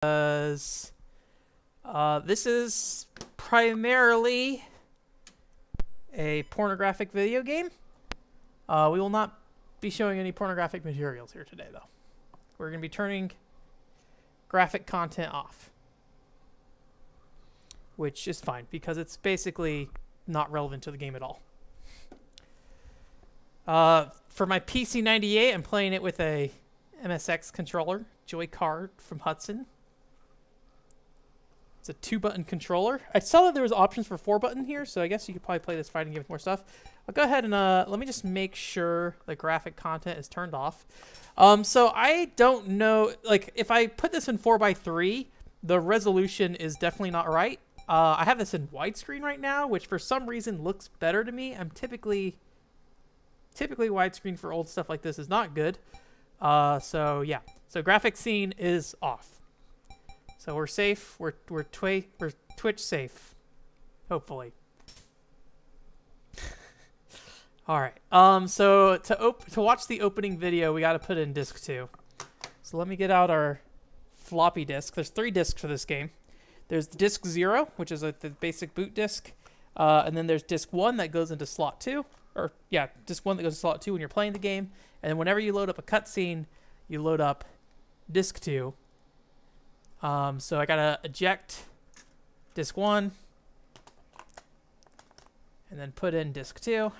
because uh, this is primarily a pornographic video game. Uh, we will not be showing any pornographic materials here today, though. We're going to be turning graphic content off, which is fine because it's basically not relevant to the game at all. Uh, for my PC98, I'm playing it with a MSX controller, Joy Card from Hudson. It's a two-button controller. I saw that there was options for four-button here, so I guess you could probably play this fighting game with more stuff. I'll go ahead and uh, let me just make sure the graphic content is turned off. Um, so I don't know, like, if I put this in 4x3, the resolution is definitely not right. Uh, I have this in widescreen right now, which for some reason looks better to me. I'm typically, typically widescreen for old stuff like this is not good. Uh, so yeah, so graphic scene is off. So we're safe. We're we're twi we're Twitch safe, hopefully. All right. Um. So to op to watch the opening video, we got to put in disc two. So let me get out our floppy disk. There's three discs for this game. There's disk zero, which is a, the basic boot disk, uh, and then there's disk one that goes into slot two, or yeah, disk one that goes to slot two when you're playing the game, and then whenever you load up a cutscene, you load up disk two. Um, so I gotta eject disk one, and then put in disk two.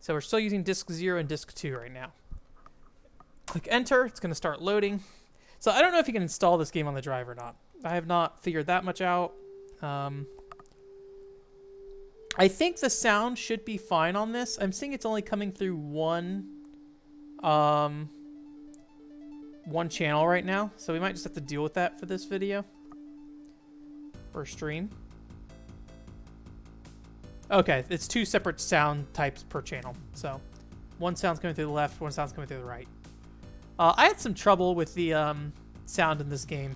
So we're still using disk zero and disk two right now. Click enter, it's gonna start loading. So I don't know if you can install this game on the drive or not. I have not figured that much out. Um, I think the sound should be fine on this. I'm seeing it's only coming through one, um, one channel right now. So we might just have to deal with that for this video. For stream. Okay, it's two separate sound types per channel. So one sound's coming through the left, one sound's coming through the right. Uh, I had some trouble with the um, sound in this game.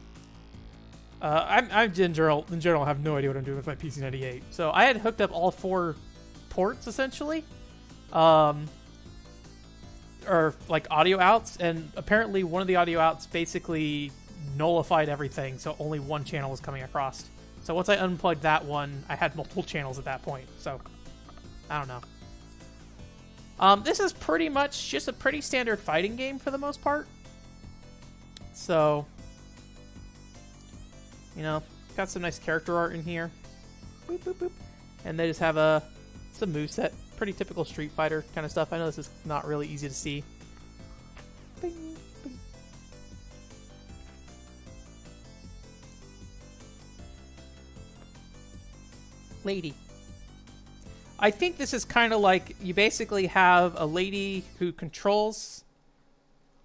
Uh, I'm, I'm in general, in general have no idea what I'm doing with my PC98. So I had hooked up all four ports essentially, um, or like audio outs, and apparently one of the audio outs basically nullified everything, so only one channel was coming across. So once I unplugged that one, I had multiple channels at that point. So I don't know. Um, this is pretty much just a pretty standard fighting game for the most part. So, you know, got some nice character art in here. Boop, boop, boop. And they just have a some moveset. Pretty typical Street Fighter kind of stuff. I know this is not really easy to see. Bing, bing. Lady. I think this is kind of like you basically have a lady who controls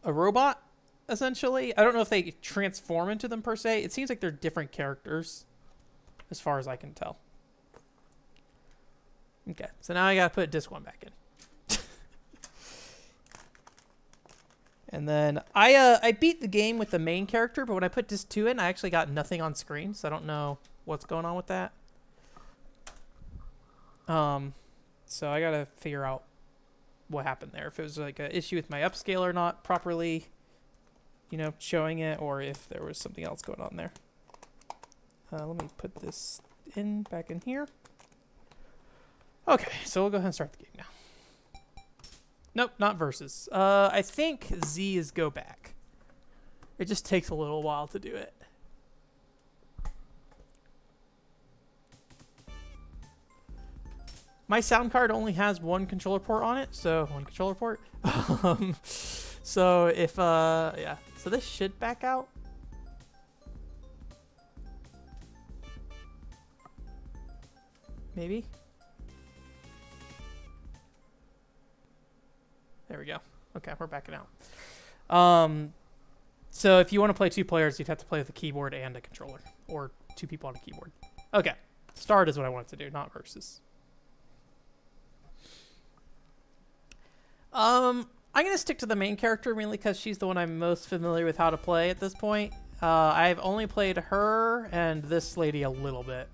a robot, essentially. I don't know if they transform into them per se. It seems like they're different characters, as far as I can tell. Okay, so now I gotta put disc one back in. and then I uh, I beat the game with the main character, but when I put disc two in, I actually got nothing on screen, so I don't know what's going on with that. Um, so I gotta figure out what happened there. If it was like an issue with my upscaler not properly, you know, showing it, or if there was something else going on there. Uh, let me put this in back in here. Okay, so we'll go ahead and start the game now. Nope, not versus. Uh, I think Z is go back. It just takes a little while to do it. My sound card only has one controller port on it, so one controller port. um, so if, uh, yeah. So this should back out. Maybe. There we go. Okay, we're backing out. Um, so if you want to play two players, you'd have to play with a keyboard and a controller, or two people on a keyboard. Okay, start is what I wanted to do, not versus. Um, I'm gonna stick to the main character mainly because she's the one I'm most familiar with how to play at this point. Uh, I've only played her and this lady a little bit,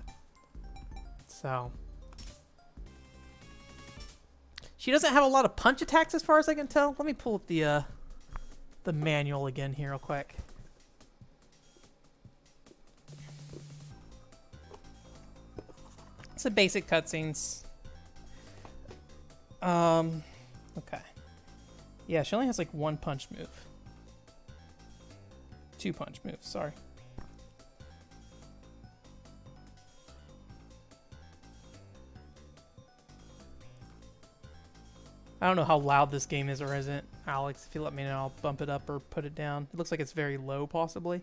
so she doesn't have a lot of punch attacks as far as I can tell. Let me pull up the uh, the manual again here real quick. Some basic cutscenes. Um, okay. Yeah, she only has like one punch move. Two punch move, sorry. I don't know how loud this game is or isn't. Alex, if you let me know, I'll bump it up or put it down. It looks like it's very low, possibly.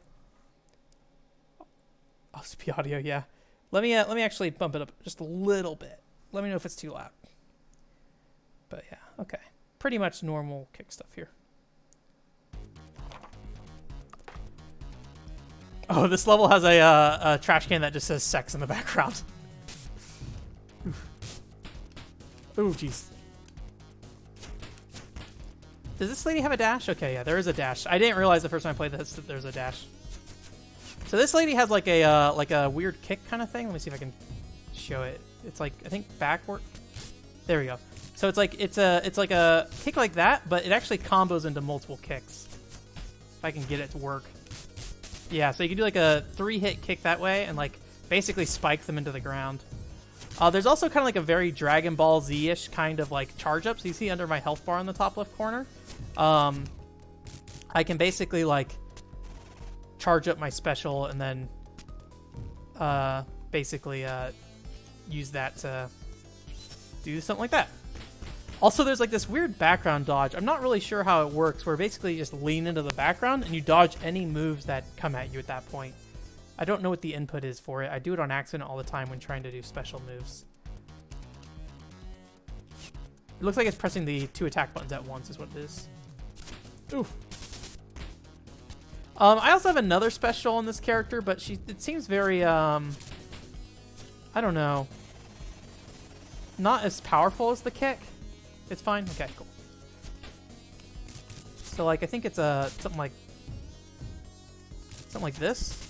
Oh, audio, yeah. Let me uh, let me actually bump it up just a little bit. Let me know if it's too loud. But yeah, okay. Pretty much normal kick stuff here. Oh, this level has a, uh, a trash can that just says sex in the background. Oh, jeez. Does this lady have a dash? Okay, yeah, there is a dash. I didn't realize the first time I played this that there's a dash. So this lady has like a uh, like a weird kick kind of thing. Let me see if I can show it. It's like I think backward. There we go. So it's like it's a it's like a kick like that, but it actually combos into multiple kicks. If I can get it to work. Yeah, so you can do like a three hit kick that way and like basically spike them into the ground. Uh, there's also kind of like a very Dragon Ball Z-ish kind of like charge up. So you see under my health bar in the top left corner, um, I can basically like charge up my special and then uh, basically uh, use that to do something like that. Also, there's like this weird background dodge. I'm not really sure how it works, where basically you just lean into the background and you dodge any moves that come at you at that point. I don't know what the input is for it. I do it on accident all the time when trying to do special moves. It looks like it's pressing the two attack buttons at once is what it is. Oof. Um, I also have another special on this character, but she it seems very, um, I don't know, not as powerful as the kick. It's fine? Okay, cool. So, like, I think it's a, something like, something like this?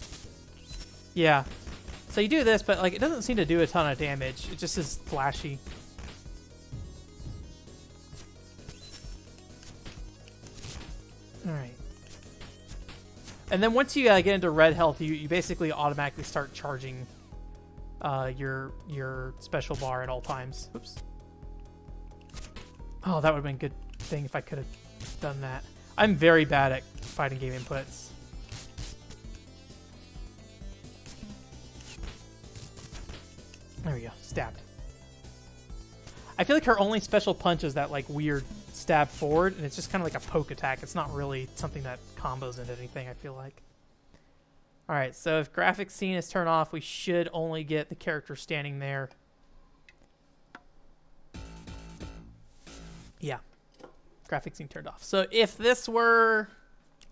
Yeah. So you do this, but like it doesn't seem to do a ton of damage. It just is flashy. Alright. And then once you uh, get into red health, you, you basically automatically start charging uh, your your special bar at all times. Oops. Oh, that would have been a good thing if I could have done that. I'm very bad at fighting game inputs. There we go. Stabbed. I feel like her only special punch is that like weird stab forward, and it's just kind of like a poke attack. It's not really something that combos into anything, I feel like. Alright, so if graphics scene is turned off, we should only get the character standing there. Yeah. Graphics scene turned off. So if this were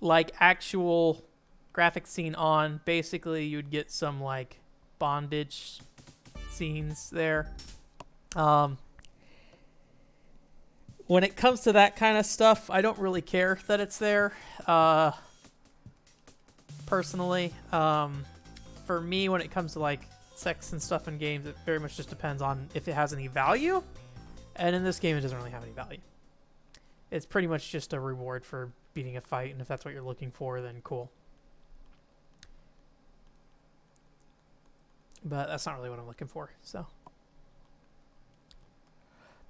like actual graphics scene on, basically you'd get some like bondage scenes there. Um, when it comes to that kind of stuff, I don't really care that it's there. Uh, personally, um, for me, when it comes to like sex and stuff in games, it very much just depends on if it has any value. And in this game, it doesn't really have any value. It's pretty much just a reward for beating a fight, and if that's what you're looking for, then cool. But that's not really what I'm looking for, so.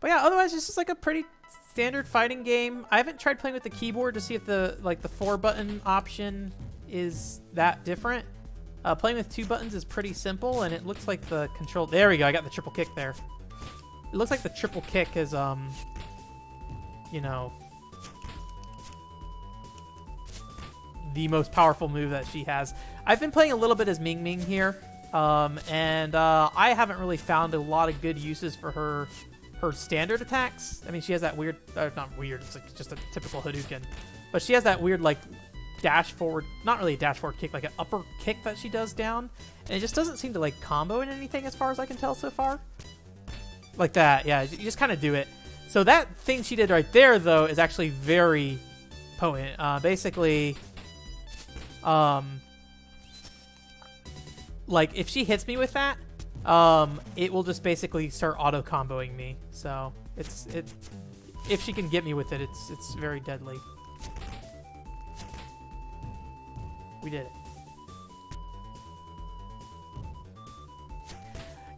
But yeah, otherwise it's just like a pretty standard fighting game. I haven't tried playing with the keyboard to see if the like the four button option is that different. Uh, playing with two buttons is pretty simple, and it looks like the control. There we go. I got the triple kick there. It looks like the triple kick is um, you know, the most powerful move that she has. I've been playing a little bit as Ming Ming here. Um, and uh, I haven't really found a lot of good uses for her her standard attacks. I mean, she has that weird, uh, not weird, it's like just a typical Hadouken. But she has that weird, like, dash forward, not really a dash forward kick, like an upper kick that she does down. And it just doesn't seem to, like, combo in anything as far as I can tell so far. Like that, yeah, you just kind of do it. So that thing she did right there, though, is actually very potent. Uh, basically, um, like if she hits me with that, um, it will just basically start auto comboing me. So it's it. If she can get me with it, it's it's very deadly. We did it.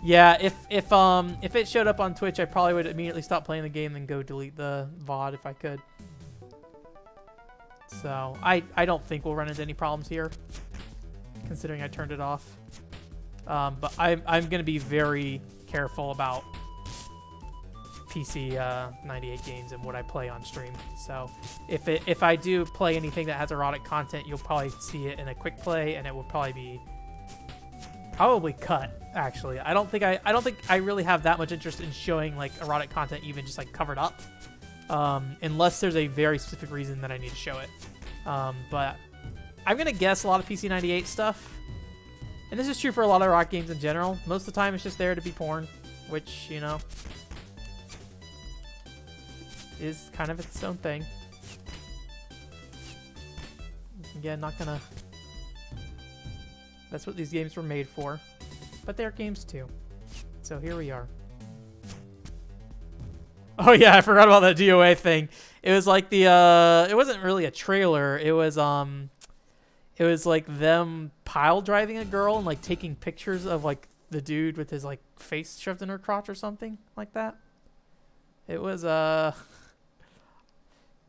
Yeah, if if um if it showed up on Twitch, I probably would immediately stop playing the game and go delete the VOD if I could. So I I don't think we'll run into any problems here, considering I turned it off. Um, but I'm I'm gonna be very careful about PC uh, 98 games and what I play on stream. So if it if I do play anything that has erotic content, you'll probably see it in a quick play, and it will probably be probably cut. Actually, I don't think I I don't think I really have that much interest in showing like erotic content, even just like covered up, um, unless there's a very specific reason that I need to show it. Um, but I'm gonna guess a lot of PC 98 stuff, and this is true for a lot of rock games in general. Most of the time, it's just there to be porn, which you know is kind of its own thing. Again, not gonna... That's what these games were made for. But they're games too. So here we are. Oh yeah, I forgot about that DOA thing. It was like the, uh... It wasn't really a trailer. It was, um... It was like them pile driving a girl and like taking pictures of like the dude with his like face shoved in her crotch or something like that. It was, uh...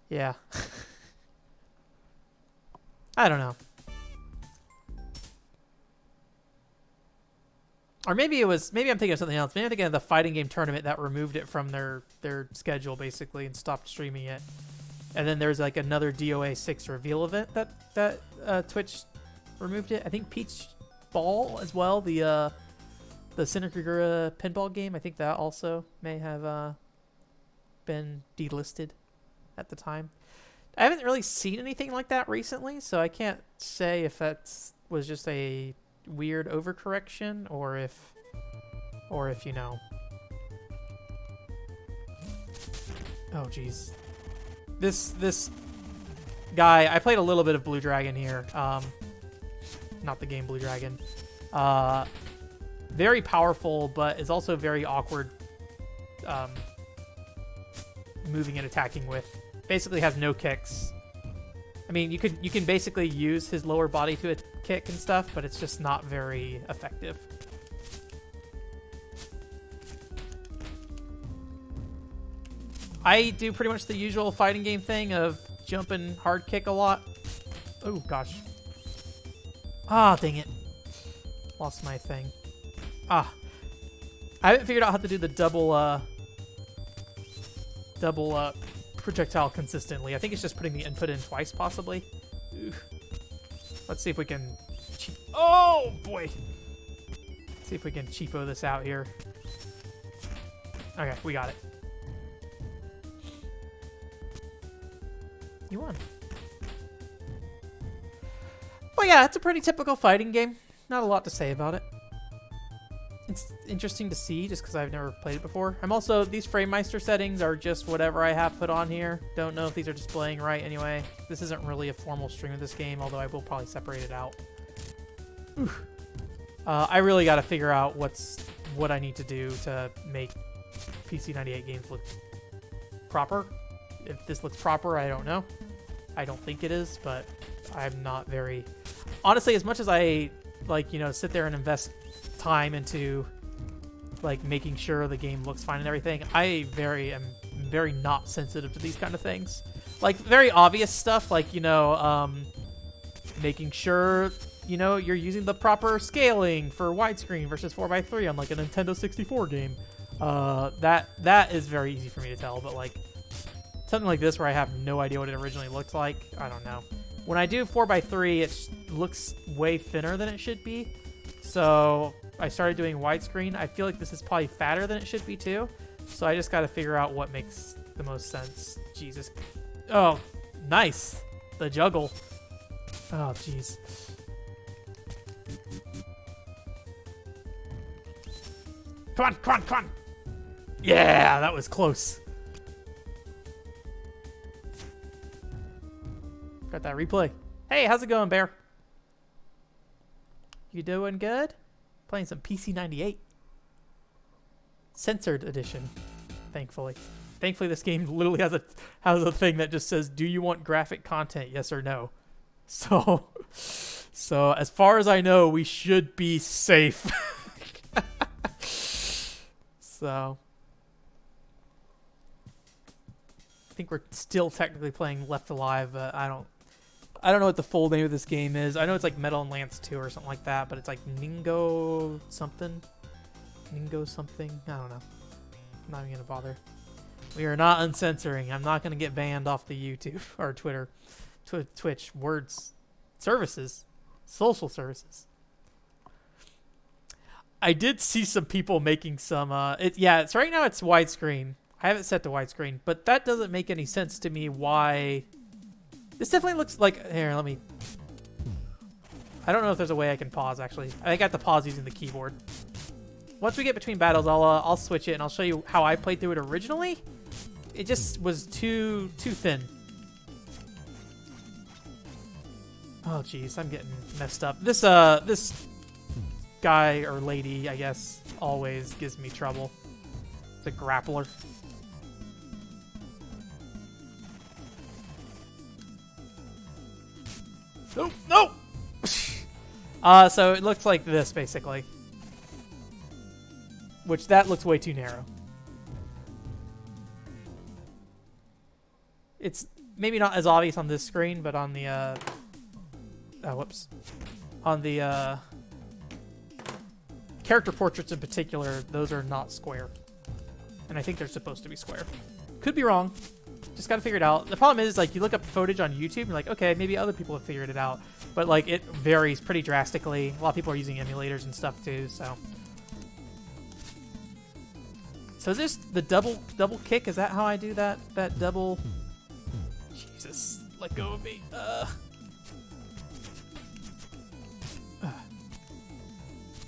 Yeah. I don't know. Or maybe it was maybe I'm thinking of something else. Maybe I'm thinking of the fighting game tournament that removed it from their their schedule basically and stopped streaming it. And then there's like another DOA six reveal event that that uh, Twitch removed it. I think Peach Ball as well. The uh, the Senran pinball game. I think that also may have uh, been delisted at the time. I haven't really seen anything like that recently, so I can't say if that was just a weird overcorrection or if, or if you know. Oh jeez, this this guy. I played a little bit of Blue Dragon here. Um, not the game Blue Dragon. Uh, very powerful, but is also very awkward. Um, moving and attacking with basically has no kicks. I mean, you could you can basically use his lower body to a kick and stuff, but it's just not very effective. I do pretty much the usual fighting game thing of jumping hard kick a lot. Oh gosh. Ah, dang it. Lost my thing. Ah. I haven't figured out how to do the double uh double uh projectile consistently. I think it's just putting the input in twice, possibly. Let's see if we can... Oh, boy! Let's see if we can cheapo this out here. Okay, we got it. You won. Well, yeah, it's a pretty typical fighting game. Not a lot to say about it it's interesting to see just because I've never played it before. I'm also, these FrameMeister settings are just whatever I have put on here. Don't know if these are displaying right anyway. This isn't really a formal stream of this game, although I will probably separate it out. Uh, I really got to figure out what's what I need to do to make PC98 games look proper. If this looks proper, I don't know. I don't think it is, but I'm not very... Honestly, as much as I, like, you know, sit there and invest time into like making sure the game looks fine and everything. I very am very not sensitive to these kind of things. Like very obvious stuff, like you know, um, making sure you know you're using the proper scaling for widescreen versus 4x3 on like a Nintendo 64 game. Uh, that that is very easy for me to tell, but like something like this where I have no idea what it originally looked like, I don't know. When I do 4x3, it looks way thinner than it should be. So I started doing widescreen. I feel like this is probably fatter than it should be too. So I just got to figure out what makes the most sense. Jesus. Oh, nice. The juggle. Oh, jeez. Come on, come on, come on. Yeah, that was close. Got that replay. Hey, how's it going, Bear? You doing good? Playing some PC98. Censored edition, thankfully. Thankfully, this game literally has a has a thing that just says, "Do you want graphic content? Yes or no." So, so as far as I know, we should be safe. So I think we're still technically playing Left Alive, I don't I don't know what the full name of this game is. I know it's like Metal and Lance 2 or something like that, but it's like Ningo something. Ningo something. I don't know. I'm not even gonna bother. We are not uncensoring. I'm not gonna get banned off the YouTube or Twitter, Tw Twitch words, services, social services. I did see some people making some. Uh, it yeah. It's right now. It's widescreen. I have it set to widescreen, but that doesn't make any sense to me. Why? This definitely looks like. Here, let me. I don't know if there's a way I can pause. Actually, I got the pause using the keyboard. Once we get between battles, I'll uh, I'll switch it and I'll show you how I played through it originally. It just was too too thin. Oh jeez, I'm getting messed up. This uh this guy or lady, I guess, always gives me trouble. It's a grappler. No, no! uh, so it looks like this, basically. Which, that looks way too narrow. It's maybe not as obvious on this screen, but on the, uh... Oh, whoops. On the, uh... Character portraits in particular, those are not square. And I think they're supposed to be square. Could be wrong. Just gotta figure it out. The problem is, like, you look up footage on YouTube, you're like, okay, maybe other people have figured it out. But, like, it varies pretty drastically. A lot of people are using emulators and stuff, too, so... So is this the double double kick? Is that how I do that? That double... Jesus, let go of me. Uh...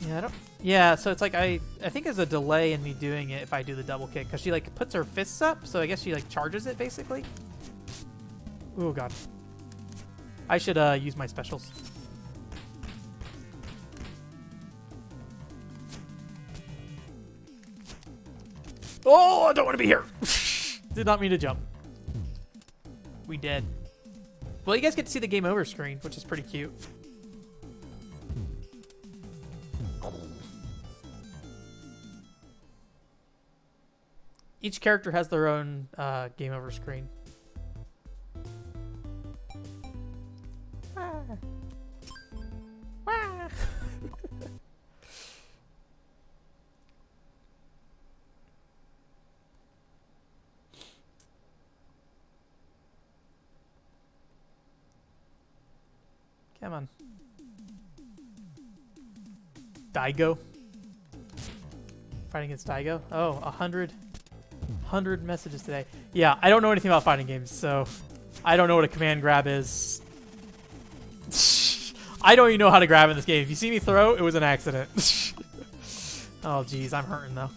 Yeah, I don't... Yeah, so it's like I I think there's a delay in me doing it if I do the double kick because she like puts her fists up, so I guess she like charges it basically. Oh god. I should uh use my specials. Oh, I don't want to be here. Did not mean to jump. We did. Well, you guys get to see the game over screen, which is pretty cute. Each character has their own uh, game over screen. Come on. Daigo. Fighting against Daigo. Oh, a hundred. 100 messages today. Yeah, I don't know anything about fighting games, so I don't know what a command grab is. I don't even know how to grab in this game. If you see me throw, it was an accident. oh, jeez, I'm hurting, though.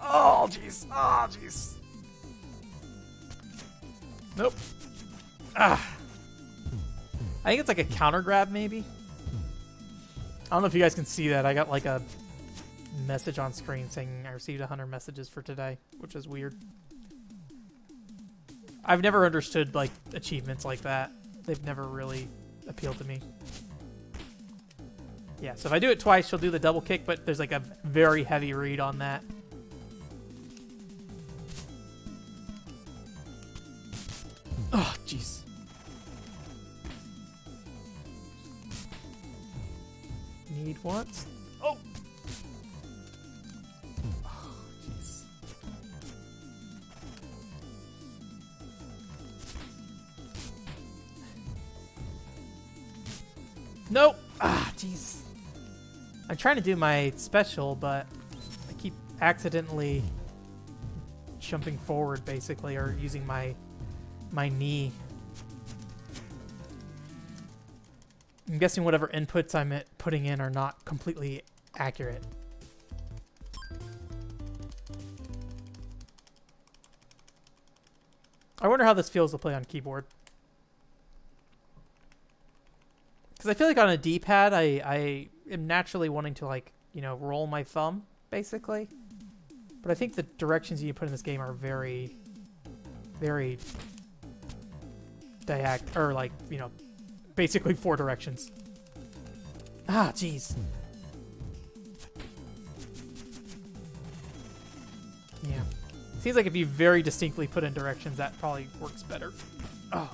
Oh, jeez. Oh, jeez. Nope. Ah. I think it's like a counter grab, maybe. I don't know if you guys can see that. I got like a message on screen saying I received 100 messages for today, which is weird. I've never understood like achievements like that. They've never really appealed to me. Yeah, so if I do it twice, she'll do the double kick, but there's like a very heavy read on that. Oh, jeez. Need once. Jeez. I'm trying to do my special, but I keep accidentally jumping forward, basically, or using my my knee. I'm guessing whatever inputs I'm putting in are not completely accurate. I wonder how this feels to play on keyboard. because I feel like on a D-pad, I I am naturally wanting to like you know roll my thumb basically, but I think the directions you put in this game are very, very diag or like you know basically four directions. Ah, jeez. Yeah. Seems like if you very distinctly put in directions, that probably works better. Oh,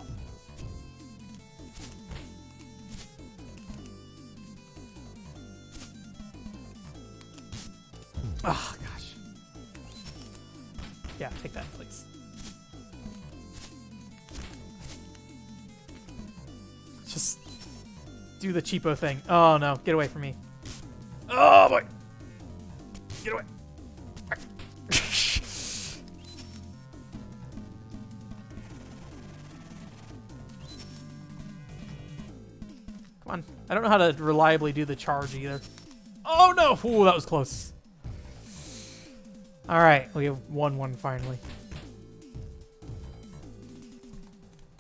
Oh, gosh. Yeah, take that, please. Just do the cheapo thing. Oh, no. Get away from me. Oh, boy. Get away. Come on. I don't know how to reliably do the charge either. Oh, no. Ooh, that was close. All right, we have won one finally.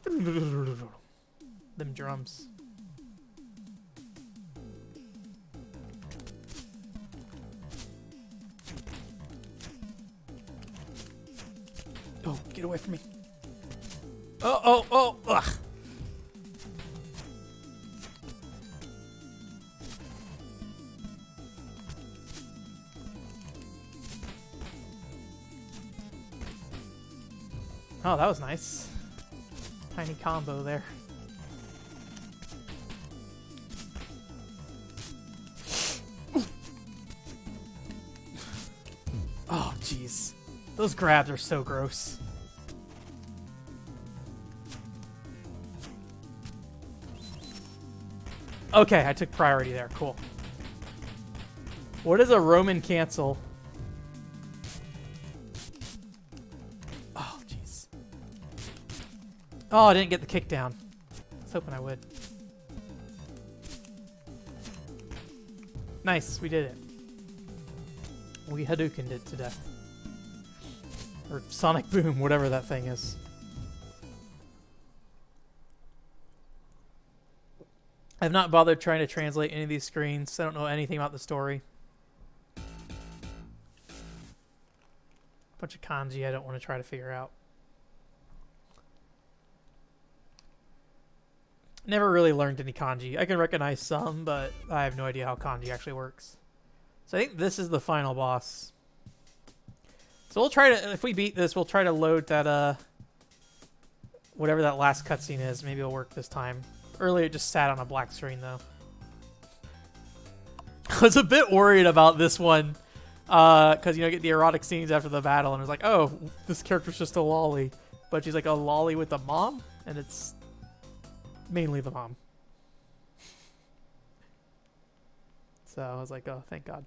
Them drums. Oh, get away from me. Oh, oh, oh, that was nice. Tiny combo there. Oh, jeez. Those grabs are so gross. Okay, I took priority there. Cool. What is a Roman cancel? Oh, I didn't get the kick down. I was hoping I would. Nice, we did it. We Hadoukened it to death. Or Sonic Boom, whatever that thing is. I've not bothered trying to translate any of these screens. I don't know anything about the story. Bunch of kanji I don't want to try to figure out. Never really learned any kanji. I can recognize some, but I have no idea how kanji actually works. So I think this is the final boss. So we'll try to, if we beat this, we'll try to load that, uh, whatever that last cutscene is. Maybe it'll work this time. Earlier it just sat on a black screen, though. I was a bit worried about this one, Uh, because, uh, you know, get the erotic scenes after the battle, and it's like, oh, this character's just a loli. But she's like a loli with a mom, and it's mainly the mom. So I was like, oh, thank God.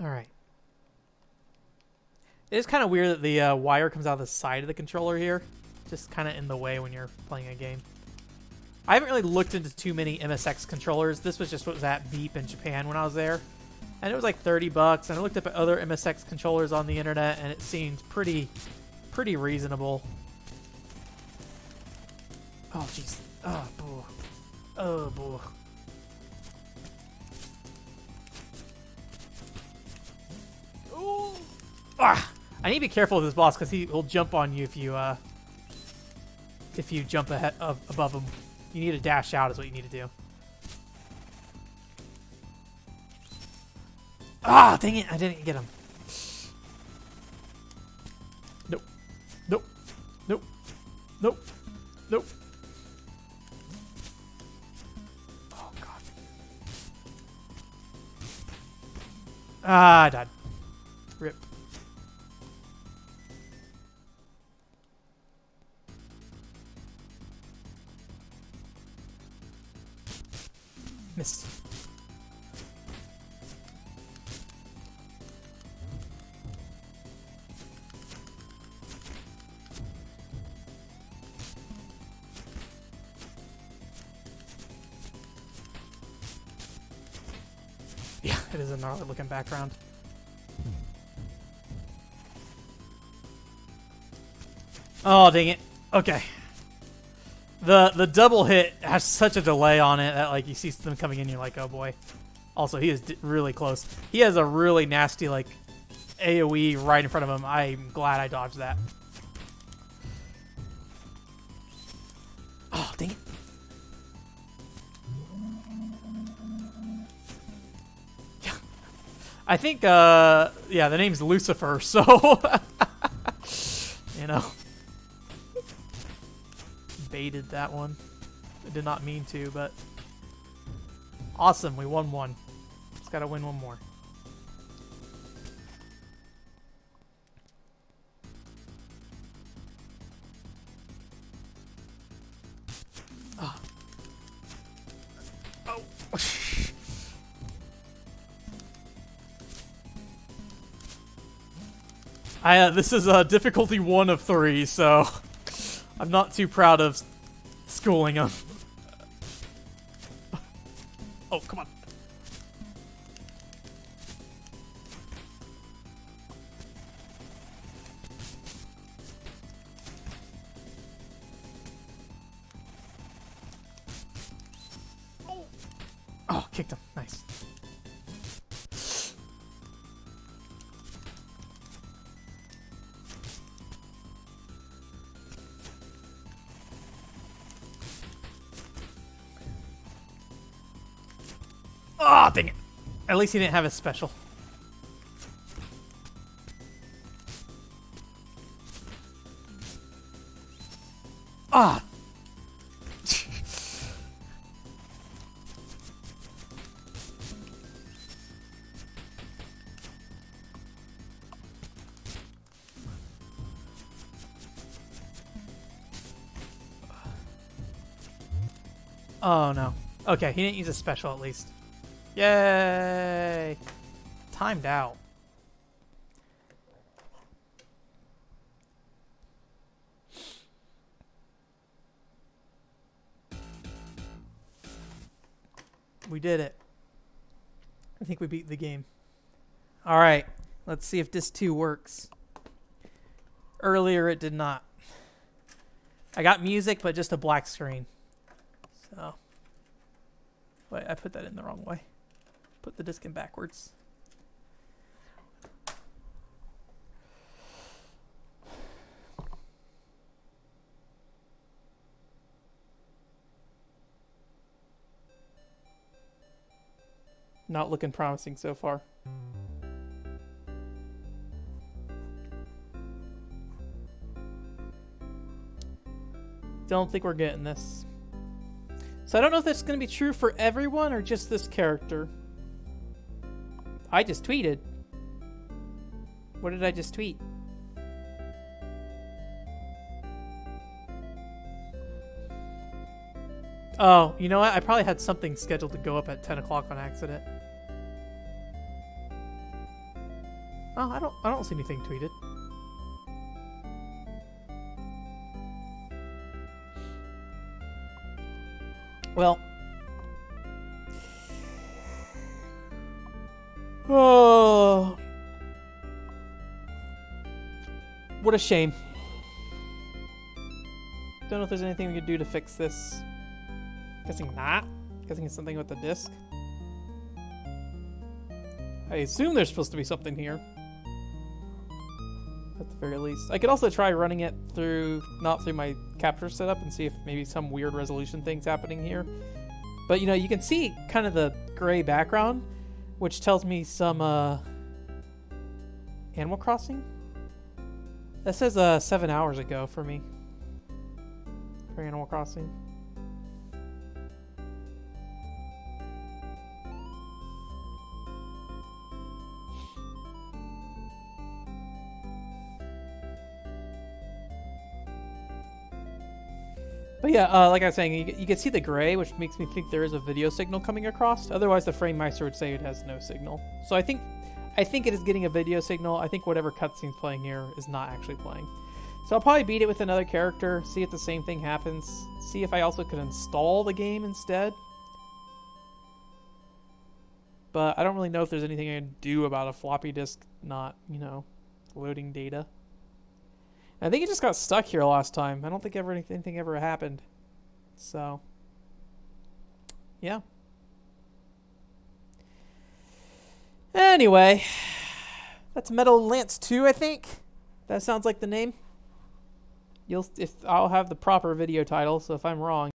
All right. It is kind of weird that the uh, wire comes out of the side of the controller here. Just kind of in the way when you're playing a game. I haven't really looked into too many MSX controllers. This was just what was at Beep in Japan when I was there. And it was like 30 bucks. And I looked up at other MSX controllers on the internet and it seemed pretty, pretty reasonable. Oh, jeez. Oh, boy. Oh, boy. Ooh. Ah! I need to be careful with this boss because he will jump on you if you uh if you jump ahead of, above him. You need to dash out is what you need to do. Ah, dang it! I didn't get him. Nope. Nope. Nope. Nope. Nope. Ah, I died. Rip. Missed. It is a gnarly looking background. Oh, dang it. Okay. The the double hit has such a delay on it that like you see them coming in, you're like, oh boy. Also, he is really close. He has a really nasty like AOE right in front of him. I'm glad I dodged that. I think, uh, yeah, the name's Lucifer, so, you know, baited that one. I did not mean to, but awesome, we won one. Just gotta win one more. I, uh, this is uh, difficulty one of three, so I'm not too proud of schooling him. Oh, dang it. At least he didn't have a special. Ah. Oh no. Okay, he didn't use a special at least. Yay! Timed out. We did it. I think we beat the game. All right, let's see if this 2 works. Earlier it did not. I got music, but just a black screen. So, wait, I put that in the wrong way. Put the disc in backwards. Not looking promising so far. Don't think we're getting this. So I don't know if that's going to be true for everyone or just this character. I just tweeted. What did I just tweet? Oh, you know what? I probably had something scheduled to go up at 10 o'clock on accident. Oh, I don't I don't see anything tweeted. Well. What a shame. Don't know if there's anything we could do to fix this. Guessing not. Guessing it's something with the disc. I assume there's supposed to be something here. At the very least. I could also try running it through, not through my capture setup and see if maybe some weird resolution thing's happening here. But you know, you can see kind of the gray background, which tells me some, uh, Animal Crossing? That says, uh, seven hours ago for me. For Animal Crossing. But yeah, uh, like I was saying, you, you, can see the gray, which makes me think there is a video signal coming across. Otherwise, the FrameMeister would say it has no signal. So I think, I think it is getting a video signal. I think whatever cutscene's playing here is not actually playing. So I'll probably beat it with another character, see if the same thing happens, see if I also could install the game instead. But I don't really know if there's anything I can do about a floppy disk not, you know, loading data. I think it just got stuck here last time. I don't think ever anything ever happened. So, yeah. Anyway, that's Metal Lance 2, I think. That sounds like the name. You'll if I'll have the proper video title, so if I'm wrong,